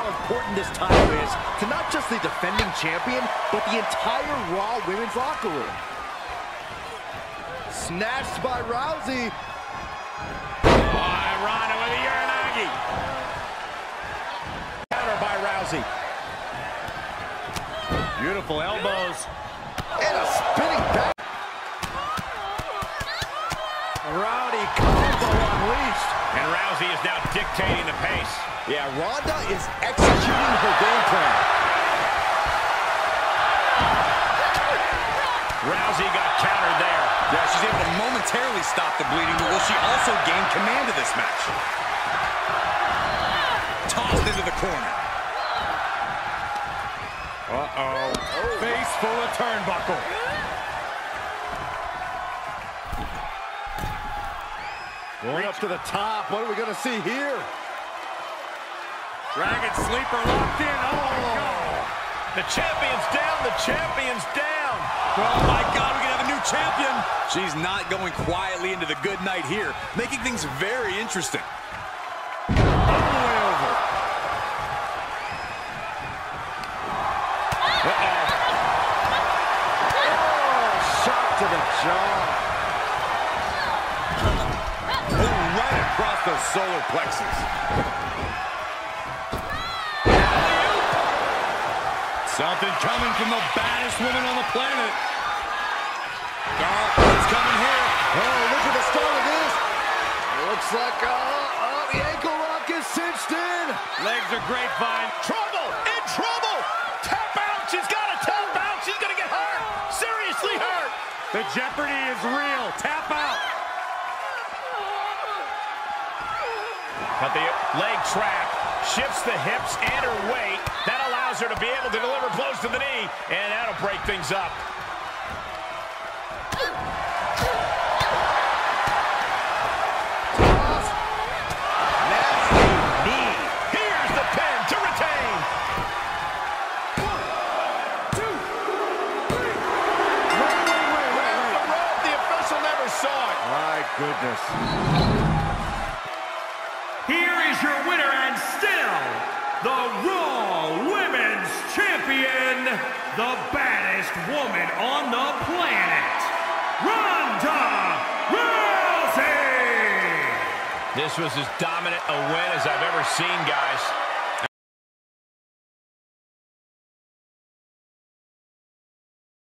how important this title is to not just the defending champion, but the entire Raw Women's Locker Room. Snatched by Rousey. By Ronda with a Uranage. Counter by Rousey. Beautiful elbows. And a spinning back. Rowdy combo unleashed. And Rousey is now dictating the pace. Yeah, Ronda is executing her game plan. Rousey got countered there. Yeah, she's able to momentarily stop the bleeding, but will she also gain command of this match? Tossed into the corner. Uh-oh. Face full of turnbuckle. Going up to the top. What are we going to see here? Dragon sleeper locked in. Oh, my God. Oh. The champion's down. The champion's down. Oh, my oh. God, We're going to have a new champion. She's not going quietly into the good night here, making things very interesting. All the way over. Uh-oh. Oh, shot to the jaw. Across the solar plexus. Something coming from the baddest woman on the planet. Oh, what's coming here? Oh, look at the start of this. Looks like, uh, uh, the ankle lock is cinched in. Legs are grapevine. Trouble! In trouble! Tap out! She's got a tap out! She's gonna get hurt! Seriously hurt! The jeopardy is real. Tap out! But the leg trap shifts the hips and her weight. That allows her to be able to deliver blows to the knee, and that'll break things up. Nasty knee. Here's the pin to retain. Wait, wait, wait, wait, The wait. rope, the official never saw it. My goodness. Here is your winner and still the Raw Women's Champion, the baddest woman on the planet, Ronda Rousey! This was as dominant a win as I've ever seen, guys.